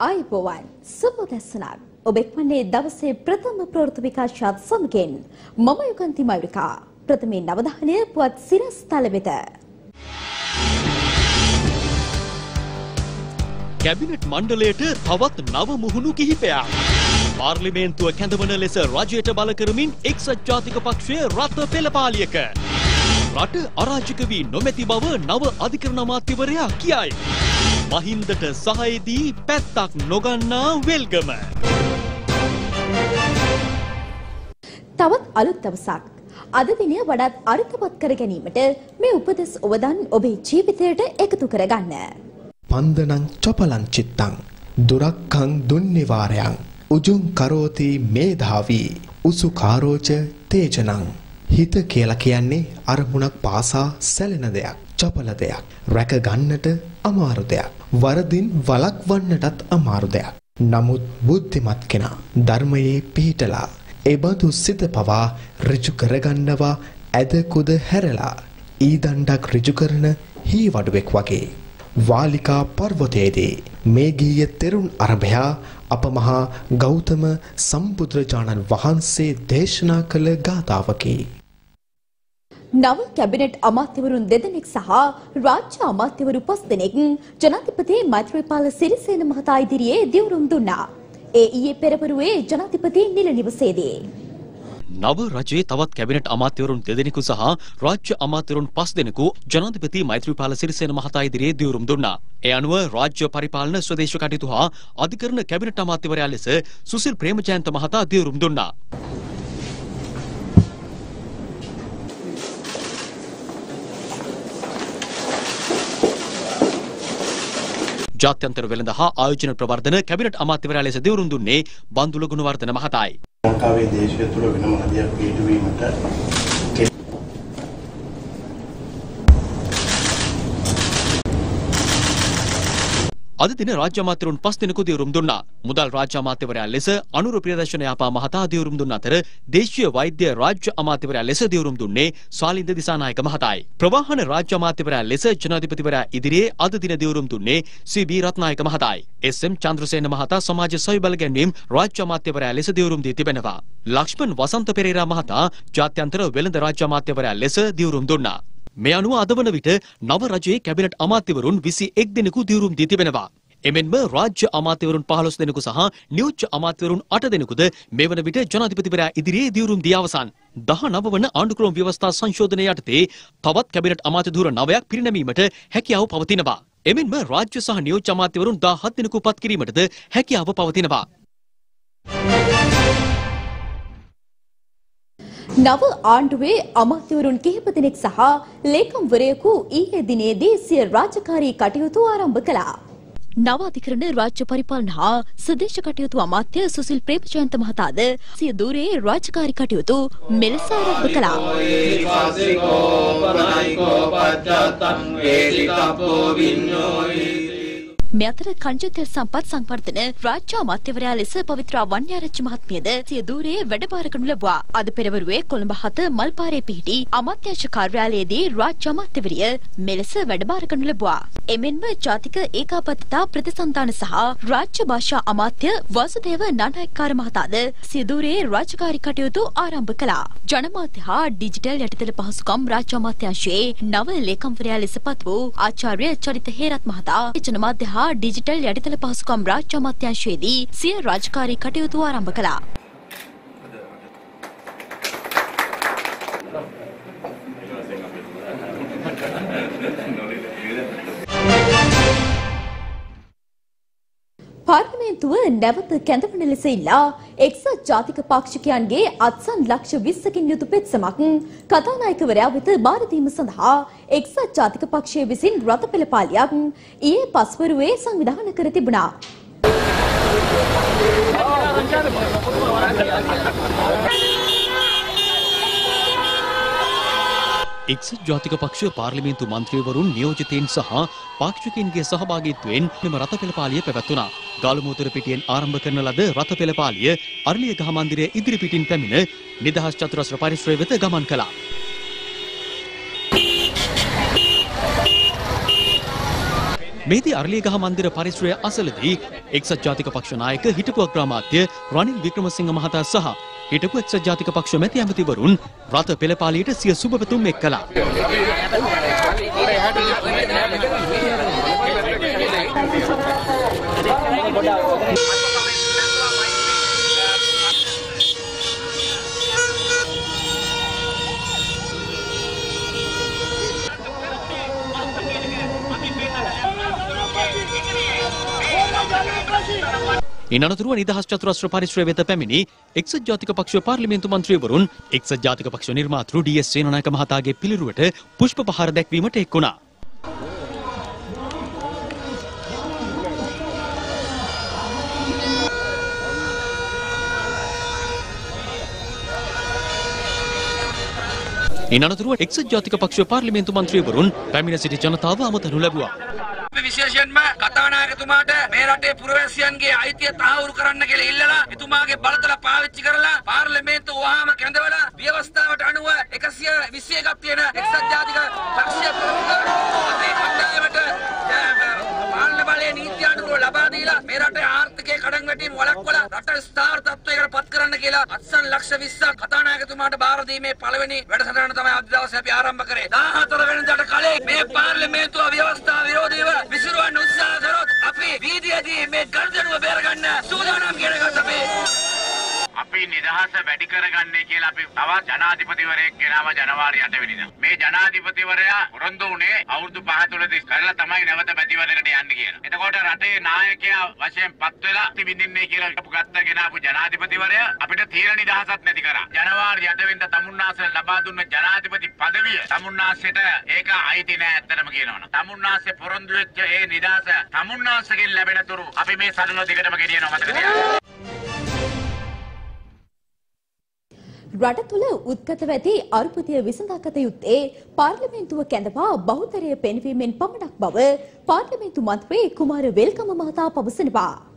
ආයිබෝවන් සුබ දැසනක් ඔබ එක්වන්නේ දවසේ ප්‍රථම ප්‍රවෘත්ති විකාශයත් සමගින් මම යුකන්ති මයුරිකා ප්‍රථමයෙන් නවධානය පුවත් සිරස් තල වෙත කැබිනට් මණ්ඩලයට තවත් නව මුහුණු කිහිපයක්. පාර්ලිමේන්තුව කැඳවන ලෙස රජයට බල කරමින් එක්සත් ජාතික පක්ෂය රථ පෙළපාලියක. රට අරාජික වී නොමැති බව නව අධිකරණ අමාත්‍යවරයා කියයි. මහින්දට සහයේදී පැත්තක් නොගන්නා වෙල්ගම. තවත් අලුත් දවසක්. අද දිනය වඩාත් අර්ථවත් කර ගැනීමට මේ උපදෙස් ඔබදන් ඔබේ ජීවිතයට එකතු කරගන්න. පන්දනං චොපලං චිත්තං දුරක්කං දුන්නිවාරයන් උජුං කරෝති මේධාවී උසුකාරෝච තේජනං. හිත කියලා කියන්නේ අරමුණක් පාසා සැලෙන දෙයක් චපල දෙයක් රැක ගන්නට අමාරු දෙයක් වරදින් වළක්වන්නටත් අමාරු දෙයක්. නමුත් බුද්ධිමත් කෙනා ධර්මයේ පිහිටලා එබඳු සිත පවා ඍජු කරගන්නවා ඇද කුද හැරලා ඊදණ්ඩක් ඍජු කරන හීවඩුවෙක් වගේ වාලිකා පර්වතයේදී මේ ගීය තෙරුන් අරභයා අප මහා ගෞතම සම්බුදුරජාණන් වහන්සේ දේශනා කළ ගාථාවකි. නව කැබිනට් අමාත්‍යවරුන් දෙදෙනෙක් සහ රාජ්‍ය අමාත්‍යවරු පස් දෙනෙක් ජනාධිපති මෛත්‍රීපාල සිරිසේන මහතා ඉදිරියේ දිවුරුම් දුන්නා. ඒ ඊයේ පෙරවරුවේ ජනාධිපති නිල නිවසේදී. නව රජයේ තවත් කැබිනට් අමාත්‍යවරුන් දෙදෙනෙකු සහ රාජ්‍ය අමාත්‍යවරුන් පස් දෙනෙකු ජනාධිපති මෛත්‍රීපාල සිරිසේන මහතා ඉදිරියේ දියුරුම් දුන්නා. ඒ අනුව රාජ්‍ය පරිපාලන ස්වදේශ කටයුතු හා අධිකරණ කැබිනට් අමාත්‍යවරයා ලෙස සුසිල් ප්‍රේමජයන්ත මහතා දියුරුම් දුන්නා. ජාත්‍යන්තර වෙළඳ හා ආයෝජන ප්‍රවර්ධන කැබිනට් අමාත්‍යවරයා ලෙස දිවුරුම් දුන්නේ බන්දුල ගුණවර්ධන මහතායි. ලංකාවේ දේශය තුළ වෙනම නදියක් පිහිටුවීමට අද දින රාජ්‍ය අමාත්‍යවරුන් පස් දෙනෙකු දියුරුම් දුන්නා. මුදල් රාජ්‍ය අමාත්‍යවරයා ලෙස අනුර ප්‍රියදර්ශන යාපා මහතා දියුරුම් දුන්න අතර දේශීය වෛද්‍ය රාජ්‍ය අමාත්‍යවරයා ලෙස දියුරුම් දුන්නේ සාලින්ද දිසානායක මහතායි. ප්‍රවාහන රාජ්‍ය අමාත්‍යවරයා ලෙස ජනාධිපතිවරයා ඉදිරියේ අද දින දියුරුම් දුන්නේ C B. Ratnayake මහතායි. S M. Chandrasena මහතා සමාජ සවි බල ගැන්වීම් රාජ්‍ය අමාත්‍යවරයා ලෙස දියුරුම් දී තිබෙනවා. ලක්ෂ්මන් වසන්ත පෙරේරා මහතා ජාත්‍යන්තර වෙළඳ රාජ්‍ය අමාත්‍යවරයා ලෙස දියුරුම් දුන්නා. මේ අනුව අද වන විට නව රජයේ කැබිනට් අමාත්‍යවරුන් විසි එක් දෙනෙකු දියුරුම් දී තිබෙනවා. එමෙන්ම රාජ්‍ය අමාත්‍යවරුන් පහළොස් දෙනෙකු සහ නියෝජ්‍ය අමාත්‍යවරුන් අට දෙනෙකුද මේ වන විට ජනාධිපතිවරයා ඉදිරියේ දියුරුම් දී අවසන්. දහ නව වන ආණ්ඩුක්‍රම ව්‍යවස්ථා සංශෝධනය යටතේ තවත් කැබිනට් අමාත්‍ය ධූර නවයක් පිරිනැමීමට හැකියාව පවතිනවා. එමෙන්ම රාජ්‍ය සහ නියෝජ්‍ය අමාත්‍යවරුන් 17 දෙනෙකු පත් කිරීමටද හැකියාව පවතිනවා. නව ආණ්ඩුවේ අමාත්‍යවරුන් කිහිප දෙනෙක් සහ ලේකම්වරයෙකු ඊයේ දිනේදී සිය රාජකාරී කටයුතු ආරම්භ කළා. නව අධිකරණ රාජ්‍ය පරිපාලන හා සදේශ කටයුතු අමාත්‍ය සුසිල් ප්‍රේමජයන්ත මහතාද සිය දූරේ රාජකාරී කටයුතු මෙලෙස ආරම්භ කළා. මේ අතර කංජතෙල් සම්පත් සංවර්ධන රාජ්‍ය අමාත්‍යවරයා ලෙස පවිත්‍රා වන්‍යාරච්චි මහත්මියද සිය දූරයේ වැඩභාර කරනු ලැබුවා. අද පෙරවරුවේ කොළඹ හත මල්පාරේ පිහිටි අමාත්‍යාංශ කාර්යාලයේදී රාජ්‍ය අමාත්‍යවරිය මෙලෙස වැඩභාර කරනු ලැබුවා. එමෙන්ම ජාතික ඒකාබද්ධතා ප්‍රතිසන්ධාන සහ රාජ්‍ය භාෂා අමාත්‍ය වාසුදේව නානායක්කාර මහතාද සිය දූරයේ රාජකාරී කටයුතු ආරම්භ කළා. ජනමාධ්‍ය හා ඩිජිටල් යටිතල පහසුකම් රාජ්‍ය අමාත්‍යාංශයේ නව ලේකම්වරයා ලෙස පත් වූ ආචාර්ය චරිත හේරත් මහතා ජනමාධ්‍ය හා ඩිජිටල් යටිතල පහසුකම් රාජ්‍ය අමාත්‍යාංශයේදී සිය රාජකාරී කටයුතු ආරම්භ කළා. පාර්ලිමේන්තුව නැවත කැඳවන ලෙස ඉල්ලා එක්සත් ජාතික පාක්ෂිකයන්ගේ අත්සන් ලක්ෂ 20කින් යුතු පෙත්සමක් කතානායකවරයා වෙත බාර දීම සඳහා එක්සත් ජාතික පක්ෂය විසින් රථ පෙළපාලියක් ඊයේ පස්වරුවේ සංවිධානය කර තිබුණා. එක්සත් ජාතික පක්ෂ පාර්ලිමේන්තු මන්ත්‍රීවරුන් නියෝජිතයින් සහ පාක්ෂිකයින්ගේ සහභාගීත්වයෙන් මෙම රථ පෙළපාලිය පැවැත්වුණා. ගාලුමෝතර පිටියෙන් ආරම්භ කරන ලද රථ පෙළපාලිය අරලියගහ මන්දිරය ඉදිරි පිටින් පැමිණ නිදහස් චතුරස්‍ර පරිශ්‍රය වෙත ගමන් කළා. මේදී අරලියගහ මන්දිර පරිශ්‍රය අසලදී එක්සත් ජාතික පක්ෂ නායක හිටපු අග්‍රාමාත්‍ය රනිල් වික්‍රමසිංහ මහතා සහ හිටපු එක්සත් ජාතික පක්ෂ මැති ඇමතිවරුන් රථ පෙළපාලියට සිය සුබපැතුම් එක් කළා. ඉන් අනතුරුව නිදහස් චතුරස්‍ර පරිශ්‍රය වෙත පැමිණි එක්සත් ජාතික පක්ෂ පාර්ලිමේන්තු මන්ත්‍රීවරුන් එක්සත් ජාතික පක්ෂ නිර්මාතෘ ඩී.එස්. සේනනායක මහතාගේ පිළිරුවට පුෂ්ප පහර දැක්වීමට එක් වුණා. ඉන් අනතුරුව එක්සත් ජාතික පක්ෂ පාර්ලිමේන්තු මන්ත්‍රීවරුන් පැමිණ සිටි ජනතාව අමතනු ලැබුවා. අපි විශේෂයෙන්ම කතානායකතුමාට මේ රටේ පුරවැසියන්ගේ අයිතිය තහවුරු කරන්න කියලා ඉල්ලලා එතුමාගේ බලතල පාවිච්චි කරලා පාර්ලිමේන්තුව වහාම කැඳවලා ව්‍යවස්ථාවට අනුව 121ක් තියෙන එක්සත් ජාතික පක්ෂය ප්‍රමුඛ අපේ කණ්ඩායමට පාලන බලයේ නීති අනුව ලබා දීලා මේ රටේ ආර්ථිකයේ කඩන් වැටීම වළක්වලා රට ස්ථාවර තත්ත්වයකට පත් කරන්න කියලා අත්සන් ලක්ෂ 20ක් කතානායකතුමාට බාර දීමේ පළවෙනි වැඩසටහන තමයි අද දවසේ අපි ආරම්භ කරේ. 14 වෙනිදාට කලින් මේ පාර්ලිමේන්තුව ව්‍යවස්ථා විරෝධීව විසිරුවන්න උත්සාහ කරොත් අපි වීදියේදී මේ ගර්ජනුව බේරගන්න සූදානම් කියන එකත් අපි. අපි නිදහස වැඩි කරගන්නේ කියලා අපි තවත් ජනාධිපතිවරයෙක් ගෙනාව ජනවාරි 8 වෙනිදා. මේ ජනාධිපතිවරයා උරන්දු උනේ අවුරුදු 5 තුලදී කරලා තමයි නැවත මැතිවරණයට යන්නේ කියලා. එතකොට රටේ නායකයා වශයෙන් පත් වෙලා තිබින්නේ කියලා අපු ගත්ත ගෙනාපු ජනාධිපතිවරයා අපිට තීර නිදහසක් නැති කරා. ජනවාරි 8 වෙනිදා තමුන්නාසල ලබා දුන්න ජනාධිපති පදවිය තමුන්නාසෙට ඒක අයිති නෑ ඇත්තටම කියනවනම්. තමුන්නාසෙ පොරොන්දු වෙච්ච ඒ නිදහස තමුන්නාසගෙන් ලැබෙන තුරු අපි මේ සටන දිගටම ගෙනියනවා මතක රට තුළ උද්ගතව ඇති අර්බුදය විසඳාගත යුත්තේ පාර්ලිමේන්තුව කැඳවා බහුතරය පෙන්වීමෙන් පමණක් බව පාර්ලිමේන්තු මන්ත්‍රී කුමාර වෙල්කම මහතා පවසනවා.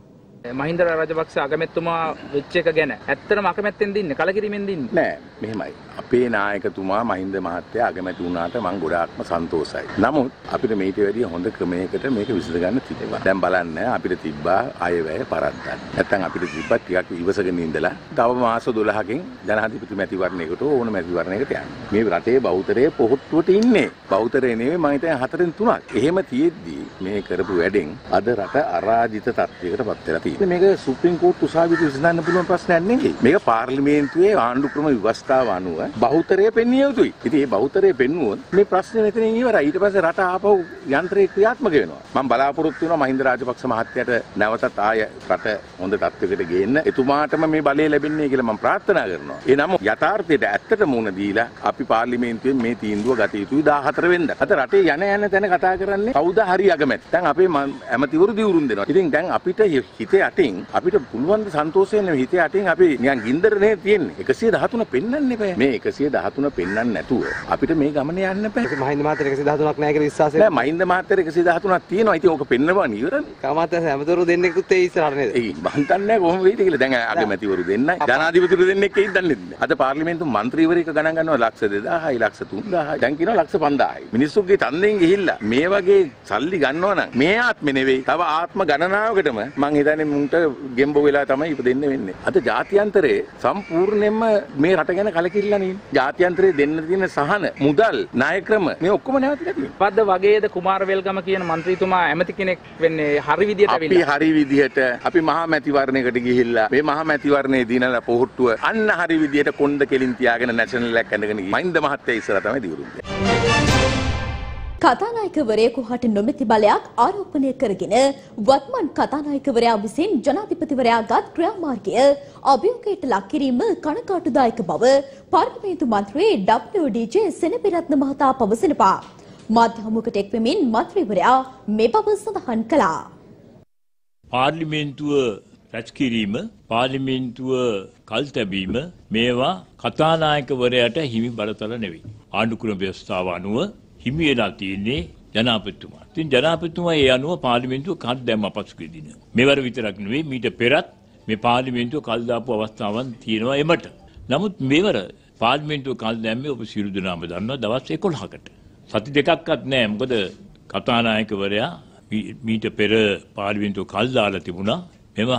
මහින්ද රාජපක්ෂ අගමැතිතුමා වෙච්ච එක ගැන ඇත්තටම අකමැත්තෙන් දින්නේ කලකිරීමෙන් දින්නේ නෑ මෙහෙමයි. අපේ නායකතුමා මහින්ද මහත්තයා අගමැති වුණාට මං ගොඩාක්ම සන්තෝසයි. නමුත් අපිට මේට වැඩිය හොඳ ක්‍රමයකට මේක විසඳගන්න තිබෙනවා. දැන් බලන්න අපිට තිබ්බා අයවැය පරද්දන්න. නැත්තම් අපිට තිබ්බා ටිකක් ඉවසගෙන ඉඳලා තව මාස 12කින් ජනාධිපති මැතිවරණයකට ඕන මැතිවරණයකට යන්න. මේ රටේ බෞතරයේ පොහොට්ටුවට ඉන්නේ. බෞතරේ නෙවෙයි මම හිතන්නේ හතරෙන් තුනක්. එහෙම තියෙද්දි මේ කරපු වැඩෙන් අද රට අරාජිත තත්ත්වයකට පත් වෙලා තියෙනවා. මේක සුප්‍රීම කෝර්තු උසාවියට විසඳන්න පුළුවන් ප්‍රශ්නයක් නෙවෙයි. මේක පාර්ලිමේන්තුවේ ආණ්ඩු ක්‍රම ව්‍යවස්ථාව අනුව බහුතරය පෙන්විය යුතුයි. ඉතින් මේ බහුතරය පෙන්වුවොත් මේ ප්‍රශ්නේ මෙතනින් ඉවරයි. ඊට පස්සේ රට ආපහු යන්ත්‍රේ ක්‍රියාත්මක වෙනවා. මම බලාපොරොත්තු වෙනවා මහින්ද රාජපක්ෂ මහත්තයාට නැවතත් ආය රට හොඳ තත්ත්වයකට ගේන්න එතුමාටම මේ බලය ලැබෙන්නේ කියලා මම ප්‍රාර්ථනා කරනවා. ඒ නමුත් යථාර්ථයට ඇත්තට මුණ දීලා අපි පාර්ලිමේන්තුවෙන් මේ තීන්දුව ගත යුතුයි 14 වෙනිදා. අද රටේ යන යන තැන කතා කරන්නේ කවුද හරි අගමැති. දැන් අපේ ඇමතිවරු දිවුරුම් දෙනවා. ඉතින් දැන් අපිට හිතේ අටින් අපිට පුළුවන් සන්තෝෂයෙන් හිතේ අටින් අපි නිකන් ගින්දරනේ තියෙන්නේ. 113 පෙන්වන්න එපා. මේ 113 පෙන්වන්න නැතුව අපිට මේ ගමන යන්න බෑ. මහින්ද මහත්තයා 113ක් නැහැ කියලා විශ්වාසය නෑ මහින්ද මහත්තයා 113ක් තියෙනවා. ඉතින් ඕක පෙන්නනවා නිවරනේ. කාමාත්‍ය හැමතෙරු දෙන්නෙකුත් ඒ ඉස්සරහට නේද? ඒ මං දන්නේ කොහොම වෙයිද කියලා. දැන් අගමැතිවරු දෙන්නයි ජනාධිපතිවරු දෙන්නෙක් එයිද දන්නේ නැහැ. අද පාර්ලිමේන්තු මන්ත්‍රීවරයෙක් ගණන් ගන්නවා ලක්ෂ 2000යි ලක්ෂ 3000යි. දැන් කියනවා ලක්ෂ 5000යි. මිනිස්සුගේ තන්දෙන් ගිහිල්ලා මේ වගේ සල්ලි ගන්නවා නම් මේ ආත්මෙ නෙවෙයි. තව ආත්ම ගණනාවකටම මං හිතන්නේ මුන්ට ගෙම්බ වෙලා තමයි ඉපදෙන්න වෙන්නේ. අද ජාත්‍යන්තරේ සම්පූර්ණයෙන්ම මේ රට ගැන කලකිරිලා නේ. ජාත්‍යන්තරේ දෙන්න තියෙන සහන, මුදල්, ණයක්‍රම මේ ඔක්කොම නැවතිලා තියෙනවා. පද්ද වගේද කුමාරවේල්ගම කියන മന്ത്രിතුමා ඇමති කෙනෙක් වෙන්නේ හරි විදියට අපි හරි විදියට අපි මහා මැතිවරණයකට ගිහිල්ලා මේ මහා මැතිවරණයේ දිනලා පොහොට්ටුව අන්න හරි විදියට කොණ්ඩ කෙලින් තියාගෙන නැෂනල් එකක් ඇඳගෙන ගිහින් මහින්ද මහත්තයා ඉස්සරහ තමයි දිවුරුන්නේ. කතානායකවරයෙකු හට නොමැති බලයක් ආරෝපණය කරගෙන වත්මන් කතානායකවරයා විසින් ජනාධිපතිවරයාගත් ක්‍රියාමාර්ගය අභියෝගයට ලක් කිරීම කනකාටුදායක බව පාර්ලිමේන්තු මන්ත්‍රී WDJ සෙනපිරත්න මහතා පවසනවා. මාධ්‍ය හමුවකට එක්වෙමින් මන්ත්‍රීවරයා මේ බව සඳහන් කළා. පාර්ලිමේන්තුව රැස්කිරීම පාර්ලිමේන්තුව කල් තැබීම මේවා කතානායකවරයාට හිමි බලතල නෙවෙයි. ආණ්ඩුක්‍රම ව්‍යවස්ථාව අනුව හිමි වෙලා තියෙන්නේ ජනාධිපතිතුමා. ඉතින් ජනාධිපතිතුමා ඒ අනුව පාර්ලිමේන්තුව කල් දැම්ම පසුගිය දින. මෙවර විතරක් නෙවෙයි මීට පෙරත් මේ පාර්ලිමේන්තුව කල් දාපු අවස්ථාවන් තියෙනවා එමට. නමුත් මෙවර පාර්ලිමේන්තුව කල් දැම්මේ ඔබ සියලු දෙනාම දන්නවා දවස් 11කට. සති දෙකක්වත් නෑ මොකද කතානායකවරයා මීට පෙර පාර්ලිමේන්තුව කල් දාලා තිබුණා මෙම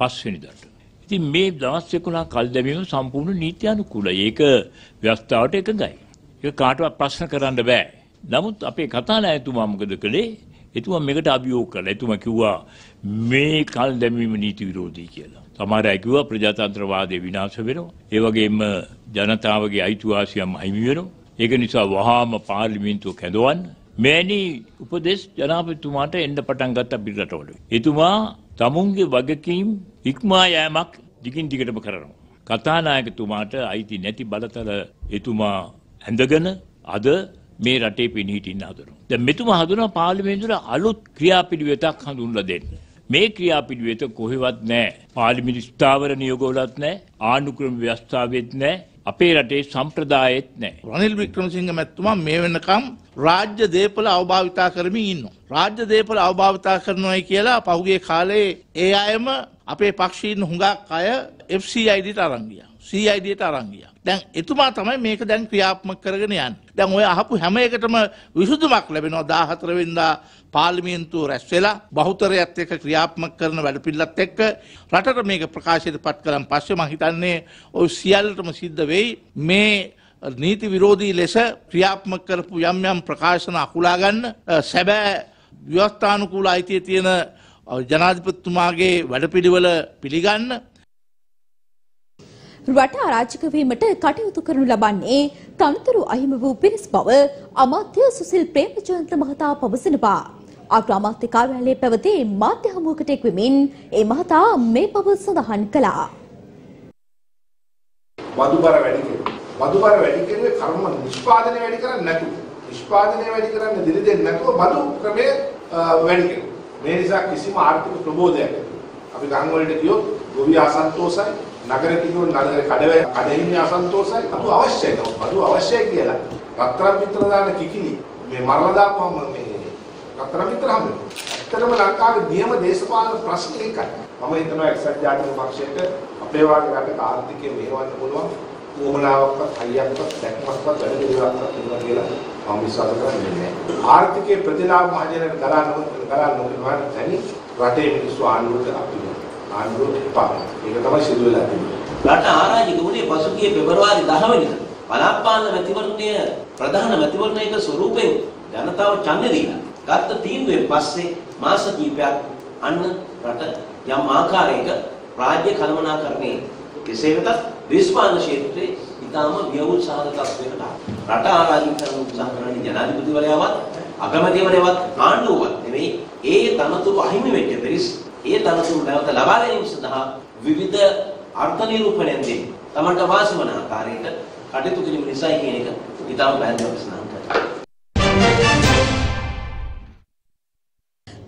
පස්වෙනිදාට. ඉතින් මේ දවස් 11 කල් දැමීම සම්පූර්ණ නීත්‍යානුකූලයි. ඒක ව්‍යවස්ථාවට එකඟයි. ඒක කාටවත් ප්‍රශ්න කරන්න බෑ. නමුත් අපේ කතානායකතුමා මොකද කළේ? එතුමා මේකට අභියෝග කළා. එතුමා කිව්වා මේ කල් දැමීම නීති විරෝධී කියලා. සමහර අය කිව්වා ප්‍රජාතන්ත්‍රවාදය විනාශ වෙනවා. ඒ වගේම ජනතාවගේ අයිතිවාසිකම් අහිමි වෙනවා. ඒක නිසා වහාම පාර්ලිමේන්තුව කැඳවන්න. මෑණි උපදේශ ජනාධිපතිතුමාට එන්න පටන් ගත්ත පිටරටවල. එතුමා තමුන්ගේ වගකීම් ඉක්මා යෑමක් දිගින් දිගටම කරනවා. කතානායකතුමාට අයිති නැති බලතල එතුමා ඇඳගෙන අද මේ රටේ පිණිහිටින්න හදනවා. දැන් මෙතුමා හදනවා පාර්ලිමේන්තුවේ අලුත් ක්‍රියාපිළිවෙතක් හඳුන්වලා දෙන්න. මේ ක්‍රියාපිළිවෙත කොහෙවත් නැහැ. පාර්ලිමේන්තු ස්ථාවර නියෝගවලත් නැහැ. ආණ්ඩුක්‍රම ව්‍යවස්ථාවෙත් නැහැ. අපේ රටේ සම්ප්‍රදායෙත් නැහැ. රනිල් වික්‍රමසිංහ මැතිතුමා මේ වෙනකම් රාජ්‍ය දේපල අවභාවිතා කරමින් ඉන්නවා. රාජ්‍ය දේපල අවභාවිතා කරනවායි කියලා පහුගිය කාලේ ඒ අයම අපේ පක්ෂීන් හුඟක් අය FCIDට අරන් ගියා. CIDට අරන් ගියා. දැන් එතුමා තමයි මේක දැන් ක්‍රියාත්මක කරගෙන යන්නේ. දැන් ඔය අහපු හැම එකටම විසඳුමක් ලැබෙනවා 14 වෙනිදා පාර්ලිමේන්තුව රැස් වෙලා බහුතරයත් එක්ක ක්‍රියාත්මක කරන වැඩපිළිවෙලත් එක්ක රටට මේක ප්‍රකාශයට පත් කරන් පස්සේ මම හිතන්නේ ඔය සියල්ලටම සිද්ධ වෙයි මේ නීති විරෝධී ලෙස ක්‍රියාත්මක කරපු යම් යම් ප්‍රකාශන අකුලා ගන්න සැබෑ ව්‍යවස්ථානුකූල අයිතිය තියෙන ජනාධිපතිතුමාගේ වැඩපිළිවෙල පිළිගන්න රට අරාජික වීමට කටයුතු කරනු ලබන්නේ තනතුරු අහිමි වූ පිරිස් බව අමාත්‍ය සුසිල් ප්‍රේමචන්ද්‍ර මහතා පවසනවා. අග්‍රාමාත්‍ය කාර්යාලයේ පැවති මාධ්‍ය හමුවකට එක්වෙමින් ඒ මහතා මේ බව සඳහන් කළා. වදුබර වැඩි කෙරුවා. වදුබර වැඩි කෙරුවේ කර්ම නිෂ්පාදනය වැඩි කරන්නේ නැතුව. නිෂ්පාදනය වැඩි කරන්න දිලි දෙන්නේ නැතුව බදු ක්‍රමය වැඩි කෙරුවා. මේ නිසා කිසිම ආර්ථික ප්‍රබෝධයක් අපි ගම් වලට ගියොත් ගොවි අසන්තෝෂයි නගර කිව්වොත් නගර කඩවැ කඩහිමි අසන්තෝෂයි. අතු අවශ්‍යයි නෝ අතු අවශ්‍යයි කියලා. රත්තරන් පිටර දාන කිකිලි. මේ මරලා දාපුවම මේ රත්තරන් පිටර හම්බ ඇත්තටම ලංකාවේ නියම දේශපාලන ප්‍රශ්න ඒකයි මම හිතනවා එක්සත් ජාතික පක්ෂයට අපේ වාගේ රටක ආර්ථිකය මෙහෙවන්න පුළුවන්. උවමනාවක්වත් හයියක්වත් දැක්මක්වත් වැඩ පිළිවෙලක්වත් තියෙනවා කියලා මම විශ්වාස කරන්නේ නැහැ. ආර්ථිකයේ ප්‍රතිලාභ මහජනයට ගලා නොකර ගලා නොකරන තැනි රටේ මිනිස්සු ආණ්ඩුවට අපි ආණ්ඩුවට එපා. ඒක තමයි සිදු වෙලා තියෙන්නේ. රට ආරාජික වුණේ පසුගිය පෙබරවාරි 10 වෙනිදා. පළාත්පාලන මැතිවරණය ප්‍රධාන මැතිවරණයක ස්වරූපයෙන් ජනතාව ඡන්දෙ දීලා ගත්ත තීන්දුවෙන් පස්සේ මාස කිහිපයක් අන්න රට යම් ආකාරයක රාජ්‍ය කළමනාකරණයේ කෙසේ වෙතත් දේශපාලන ක්ෂේත්‍රයේ ඉතාම ව්‍යවුල් සාධකත්වයකට රට ආරාජික කරන උත්සාහ කරන ජනාධිපතිවරයාවත් අගමැතිවරයාවත් ආණ්ඩුවවත් නෙවෙයි ඒ තනතුරු අහිමි වෙච්ච පිරිස් ඒ තනතුරු නැවත ලබා ගැනීම සඳහා විවිධ අර්ථ නිරූපණයන් දෙන්න තමන්ට වාසි වන ආකාරයට කටයුතු කිරීම නිසායි කියන එක ඉතාම පැහැදිලිව ප්‍රශ්න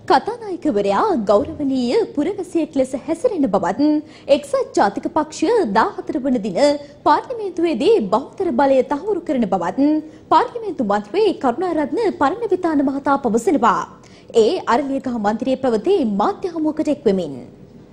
කතානායකවරයා ගෞරවනීය පුරවැසියෙක් ලෙස හැසිරෙන බවත් එක්සත් ජාතික පක්ෂය 14 වන දින පාර්ලිමේන්තුවේදී බහුතර බලය තහවුරු කරන බවත් පාර්ලිමේන්තු මන්ත්‍රී කරුණාරත්න පරණවිතාන මහතා පවසනවා. ඒ අරලියගහ මන්දිරයේ පැවති මාධ්‍ය හමුවකට එක්වෙමින්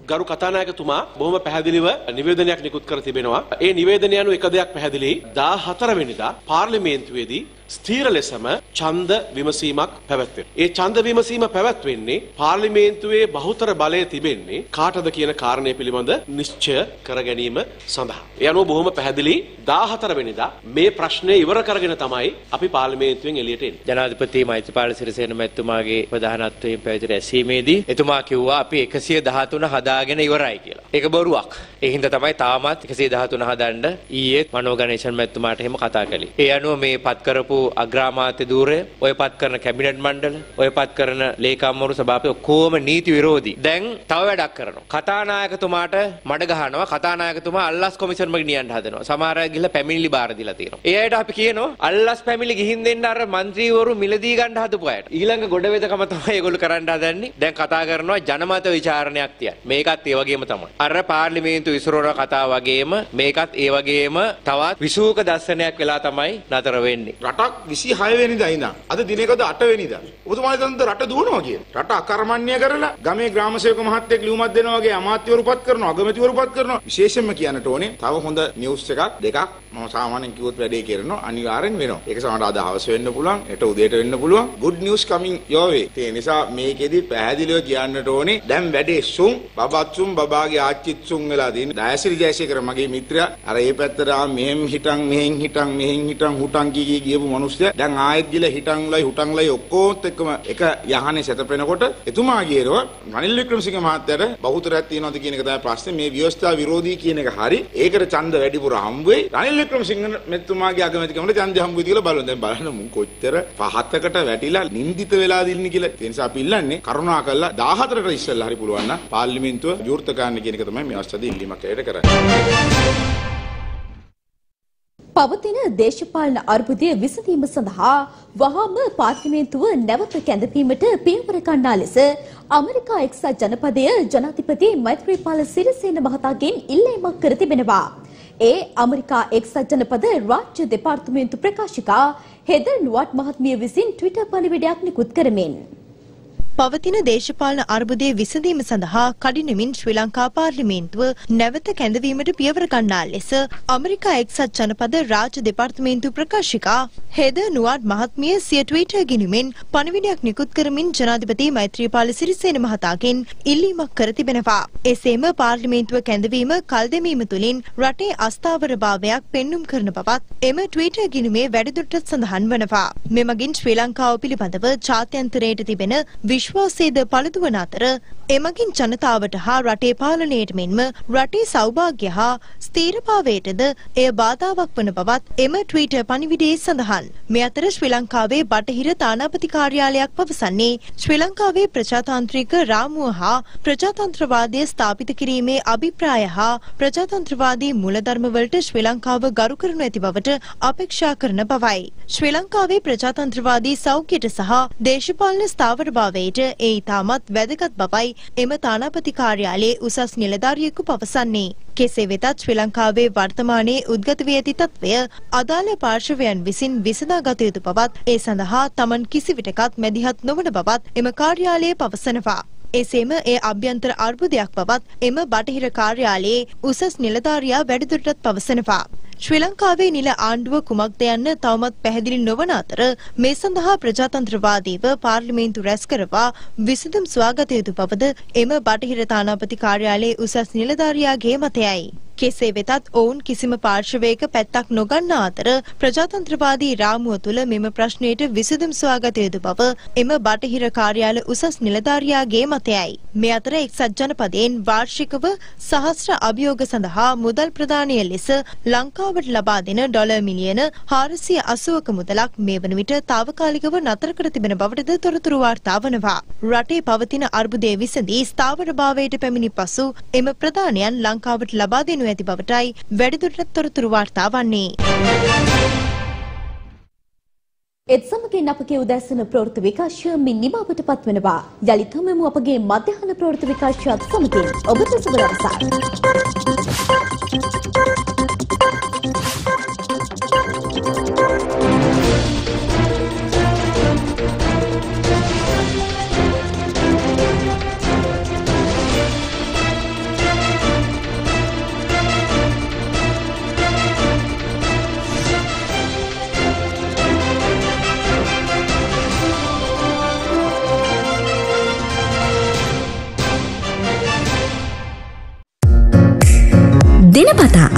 ගරු කතානායකතුමා බොහොම පැහැදිලිව නිවේදනයක් නිකුත් කර තිබෙනවා. ඒ නිවේදනය අනුව එක දෙයක් පැහැදිලි 14 වෙනිදා පාර්ලිමේන්තුවේදී ස්ථීර ලෙසම ඡන්ද විමසීමක් පැවැත්වෙන. ඒ ඡන්ද විමසීම පැවැත්වෙන්නේ පාර්ලිමේන්තුවේ බහුතර බලය තිබෙන්නේ කාටද කියන කාරණය පිළිබඳ නිශ්චය කර ගැනීම සඳහා. ඒ අනුව බොහොම පැහැදිලි 14 වෙනිදා මේ ප්‍රශ්නය ඉවර කරගෙන තමයි අපි පාර්ලිමේන්තුවෙන් එළියට එන්නේ. ජනාධිපති මෛත්‍රීපාල සිරිසේන මැතිතුමාගේ ප්‍රධානත්වයෙන් පැවති රැස්වීමේදී එතුමා කිව්වා අපි 113 හදාගෙන ඉවරයි කියලා. ඒක බොරුවක්. ඒ හින්දා තමයි තාමත් 113 හදන්න ඊයේ මනෝ ගණේෂන් මැතිතුමාට එහෙම කතා කළේ. ඒ අනුව මේ පත් කරපු දාපු අග්‍රාමාත්‍ය ධූරය ඔය පත් කරන කැබිනට් මණ්ඩල ඔය පත් කරන ලේකම්වරු සභාපති ඔක්කොම නීති විරෝධී. දැන් තව වැඩක් කරනවා. කතානායකතුමාට මඩ ගහනවා කතානායකතුමා අල්ලස් කොමිෂන්ම ගෙනියන්න හදනවා. සමහර අය ගිහලා පැමිණිලි බාර දීලා තියෙනවා. ඒ අයට අපි කියනවා අල්ලස් පැමිණිලි ගිහින් දෙන්න අර മന്ത്രിවරු මිලදී ගන්න හදපු අයට. ඊළඟ ගොඩවේදකම තමයි ඒගොල්ලෝ කරන්න හදන්නේ. දැන් කතා කරනවා ජනමත විචාරණයක් තියන්න. මේකත් ඒ වගේම තමයි. අර පාර්ලිමේන්තු විසිරවන කතා වගේම මේකත් ඒ වගේම තවත් විසූක දර්ශනයක් වෙලා තමයි නතර වෙන්නේ. රට 26 වෙනිදා ඉඳන් අද දිනකද 8 වෙනිදා. ඔබතුමාලා හිතනද රට දුවනවා කියලා? රට අකර්මණ්‍ය කරලා ගමේ ග්‍රාම සේවක මහත්තයෙක් ලියුමක් දෙනවා වගේ අමාත්‍යවරුපත් කරනවා, අගමැතිවරුපත් කරනවා. විශේෂයෙන්ම කියන්නට ඕනේ තව හොඳ නිවුස් එකක් දෙකක් මම සාමාන්‍යයෙන් කිව්වොත් වැඩේ කරනවා අනිවාර්යෙන් වෙනවා. ඒක සමහරවිට අද හවස වෙන්න පුළුවන්, හෙට උදේට වෙන්න පුළුවන්. good news coming your way. ඒ නිසා මේකෙදි පැහැදිලිව කියන්නට ඕනේ දැන් වැඩේ සුන් බබත්සුන් බබාගේ ආච්චිත්සුන් වෙලා තියෙන දයසිරි ජයසේකර මගේ මිත්‍රයා අර ඒ පැත්තට ආ මෙහෙම් හිටන් මෙහෙන් හිටන් මෙහෙන් හිටන් හුටන් කී කී ගියපු මිනිස්සයා දැන් ආයෙත් ගිල හිටන්ලයි හුටන්ලයි ඔක්කොත් එක්කම එක යහනේ සැතපෙනකොට එතුමා කියනවා රනිල් වික්‍රමසිංහ මහත්තයාට බහුතරයක් තියනවාද කියන එක තමයි ප්‍රශ්නේ. මේ ව්‍යවස්ථා විරෝධී කියන එක හරි. ඒකට ඡන්ද වැඩිපුර හම්බ වෙයි රනිල් වික්‍රමසිංහ මෙතුමාගේ අගමැතිකමට ඡන්ද හම්බ වෙයි කියලා බලන්න. දැන් බලන්න මුන් කොච්චර පහතකට වැටිලා නින්දිත වෙලා දින්නේ කියලා. ඒ නිසා අපි ඉල්ලන්නේ කරුණා කරලා 14ට ඉස්සෙල්ලා හරි පුළුවන් නම් පාර්ලිමේන්තුව විවෘත කරන්න කියන එක තමයි මේ අවස්ථාවේ ඉල්ලීමක් ඇයට කරන්නේ. පවතින දේශපාලන අර්බුදය විසඳීම සඳහා වහාම පාර්ලිමේන්තුව නැවත කැඳවීමට පියවර ගන්නා ලෙස ඇමරිකා එක්සත් ජනපදය ජනාධිපති මෛත්‍රීපාල සිරිසේන මහතාගෙන් ඉල්ලීමක් කර තිබෙනවා. ඒ ඇමරිකා එක්සත් ජනපද රාජ්‍ය දෙපාර්තමේන්තු ප්‍රකාශිකා හෙදර් නුවට් මහත්මිය විසින් ට්විටර් පණිවිඩයක් නිකුත් කරමින් පවතින දේශපාලන අර්බුදය විසඳීම සඳහා කඩිනමින් ශ්‍රී ලංකා පාර්ලිමේන්තුව නැවත කැඳවීමට පියවර ගන්නා ලෙස අමරිකා එක්සත් ජනපද රාජ්‍ය දෙපාර්තමේන්තු ප්‍රකාශිකා හෙද නුවඩ් මහත්මිය සිය ට්විටර් ගිණුමෙන් පණිවිඩයක් නිකුත් කරමින් ජනාධිපති මෛත්‍රීපාල සිරිසේන මහතාගෙන් ඉල්ලීමක් කර තිබෙනවා. එසේම පාර්ලිමේන්තුව කැඳවීම කල් දෙමීම තුළින් රටේ අස්ථාවරභාවයක් පෙන්눔 කරන බවත් එම ට්විටර් ගිණුමේ වැඩිදුරටත් සඳහන් වනවා. මෙමගින් ශ්‍රී ලංකාව පිළිබඳව ජාත්‍යන්තරයට තිබෙන විශ්වාසයද පළුදුවන අතර එමගින් ජනතාවට හා රටේ පාලනයට මෙන්ම රටේ සෞභාග්‍ය හා ස්ථීරභාවයටද එය බාධාවක් වන බවත් එම ට්වීටර් පණිවිඩයේ සඳහන්. මේ අතර ශ්‍රී ලංකාවේ බටහිර තානාපති කාර්යාලයක් පවසන්නේ ශ්‍රී ලංකාවේ ප්‍රජාතාන්ත්‍රික රාමුව හා ප්‍රජාතන්ත්‍රවාදය ස්ථාපිත කිරීමේ අභිප්‍රාය හා ප්‍රජාතන්ත්‍රවාදී මූලධර්මවලට ශ්‍රී ලංකාව ගරු කරනු ඇති බවට අපේක්ෂා කරන බවයි. ශ්‍රී ලංකාවේ ප්‍රජාතන්ත්‍රවාදී සෞඛ්‍යයට සහ දේශපාලන ස්ථාවරභාවයට ඒ ඉතාමත් වැදගත් බවයි එම තානාපති කාර්යාලයේ උසස් නිලධාරියෙකු පවසන්නේ. කෙසේ වෙතත් ශ්‍රී ලංකාවේ වර්තමානයේ උද්ගත වී ඇති තත්ත්වය අදාළ පාර්ශවයන් විසින් විසඳාගත යුතු බවත් ඒ සඳහා තමන් කිසිවිටකත් මැදිහත් නොවන බවත් එම කාර්යාලය පවසනවා. එසේම ඒ අභ්‍යන්තර අර්බුදයක් බවත් එම බටහිර කාර්යාලයේ උසස් නිලධාරියා වැඩිදුරටත් පවසනවා. ශ්‍රී ලංකාවේ නිල ආණ්ඩුව කුමක්ද යන්න තවමත් පැහැදිලි නොවන අතර මේ සඳහා ප්‍රජාතන්ත්‍රවාදීව පාර්ලිමේන්තු රැස් කරවා විසඳුම් සොයාගත යුතු බවද එම බටහිර තානාපති කාර්යාලයේ උසස් නිලධාරියාගේ මතයයි. කෙසේ වෙතත් ඔවුන් කිසිම පාර්ශවයක පැත්තක් නොගන්නා අතර ප්‍රජාතන්ත්‍රවාදී රාමුව තුළ මෙම ප්‍රශ්නයට විසඳුම් සොයාගත යුතු බව එම බටහිර කාර්යාල උසස් නිලධාරියාගේ මතයයි. මේ අතර එක්සත් ජනපදයෙන් වාර්ෂිකව සහස්‍ර අභියෝග සඳහා මුදල් ප්‍රදානය ලෙස ලංකාවට ලබා දෙන ඩොලර් මිලියන 480ක මුදලක් මේ වන විට తాවකාලිකව නතර කර තිබෙන බවටද තොරතුරු වාර්තා වනවා. රටේ පවතින අර්බුදය විසඳී ස්ථාවරභාවයට පැමිණි පසු එම ප්‍රදානයන් ලංකාවට ලබා දෙනු ඇති බවටයි වැඩිදුරටත් තොරතුරු වාර්තා වන්නේ. එත් සමගින් අපගේ උදැසන ප්‍රවෘත්ති විකාශය මින් නිමාවට පත්වනවා. යළිත් හමුවෙමු අපගේ මධ්‍යහන ප්‍රවෘත්ති විකාශයත් සමගින් ඔබට සුබ දවසක්.